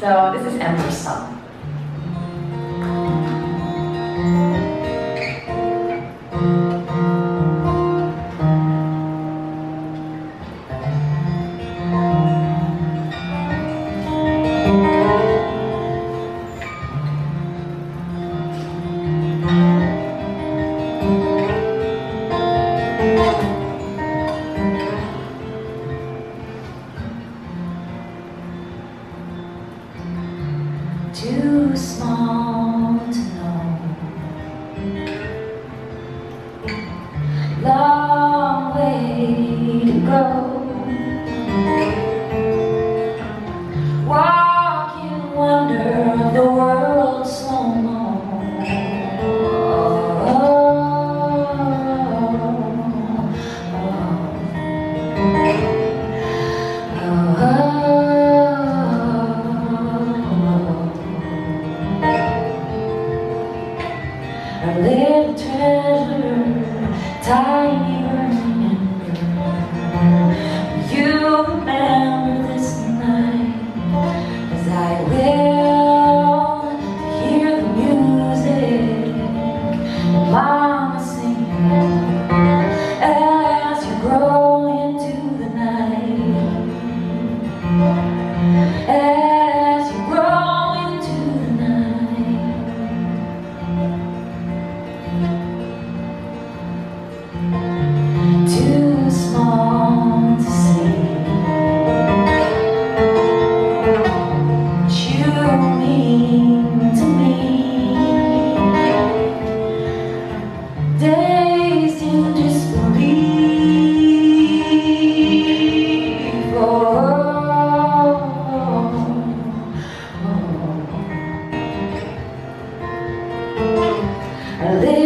So this is Ember's Song. too small to know. Long way to go. Walk in wonder. Time. bird. And then